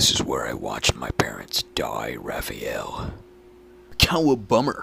This is where I watched my parents die, Raphael. Cow a bummer.